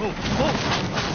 oh, oh.